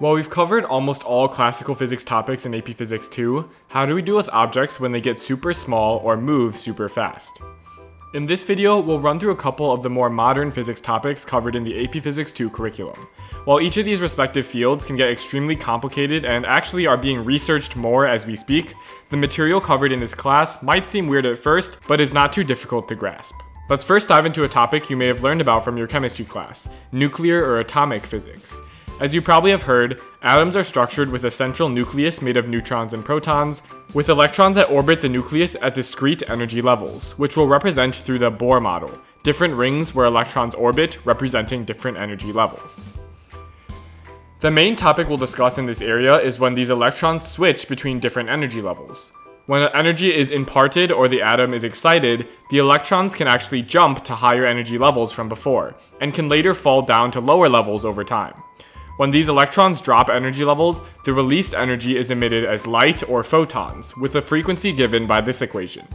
While we've covered almost all classical physics topics in AP Physics 2, how do we deal with objects when they get super small or move super fast? In this video, we'll run through a couple of the more modern physics topics covered in the AP Physics 2 curriculum. While each of these respective fields can get extremely complicated and actually are being researched more as we speak, the material covered in this class might seem weird at first, but is not too difficult to grasp. Let's first dive into a topic you may have learned about from your chemistry class, nuclear or atomic physics. As you probably have heard, atoms are structured with a central nucleus made of neutrons and protons, with electrons that orbit the nucleus at discrete energy levels, which we'll represent through the Bohr model, different rings where electrons orbit representing different energy levels. The main topic we'll discuss in this area is when these electrons switch between different energy levels. When energy is imparted or the atom is excited, the electrons can actually jump to higher energy levels from before, and can later fall down to lower levels over time. When these electrons drop energy levels, the released energy is emitted as light or photons, with the frequency given by this equation.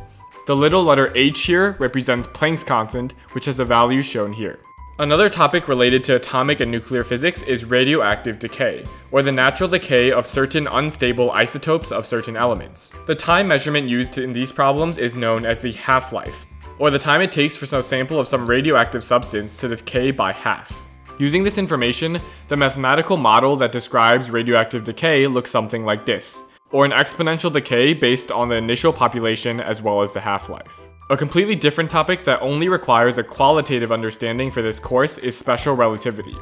The little letter h here represents Planck's constant, which has a value shown here. Another topic related to atomic and nuclear physics is radioactive decay, or the natural decay of certain unstable isotopes of certain elements. The time measurement used in these problems is known as the half-life, or the time it takes for a sample of some radioactive substance to decay by half. Using this information, the mathematical model that describes radioactive decay looks something like this, or an exponential decay based on the initial population as well as the half-life. A completely different topic that only requires a qualitative understanding for this course is special relativity.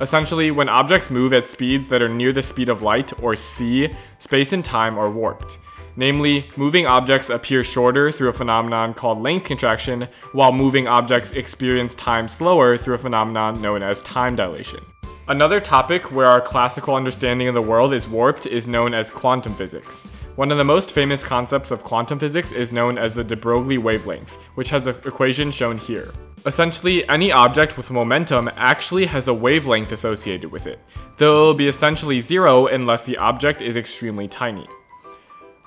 Essentially, when objects move at speeds that are near the speed of light, or c, space and time are warped. Namely, moving objects appear shorter through a phenomenon called length contraction, while moving objects experience time slower through a phenomenon known as time dilation. Another topic where our classical understanding of the world is warped is known as quantum physics. One of the most famous concepts of quantum physics is known as the de Broglie wavelength, which has an equation shown here. Essentially, any object with momentum actually has a wavelength associated with it, though it will be essentially zero unless the object is extremely tiny.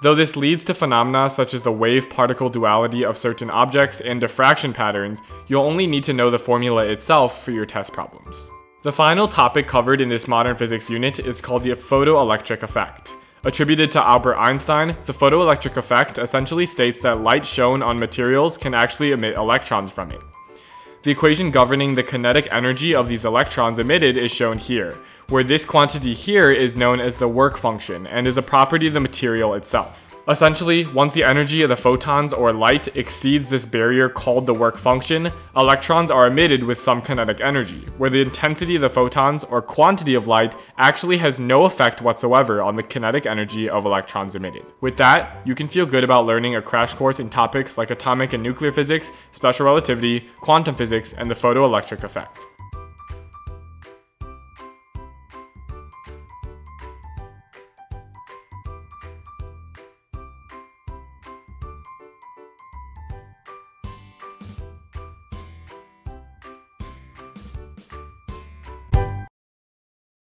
Though this leads to phenomena such as the wave-particle duality of certain objects and diffraction patterns, you'll only need to know the formula itself for your test problems. The final topic covered in this modern physics unit is called the photoelectric effect. Attributed to Albert Einstein, the photoelectric effect essentially states that light shown on materials can actually emit electrons from it. The equation governing the kinetic energy of these electrons emitted is shown here, where this quantity here is known as the work function and is a property of the material itself. Essentially, once the energy of the photons or light exceeds this barrier called the work function, electrons are emitted with some kinetic energy, where the intensity of the photons or quantity of light actually has no effect whatsoever on the kinetic energy of electrons emitted. With that, you can feel good about learning a crash course in topics like atomic and nuclear physics, special relativity, quantum physics, and the photoelectric effect.